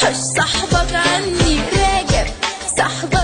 حش صاحبك عني راجب صاحبك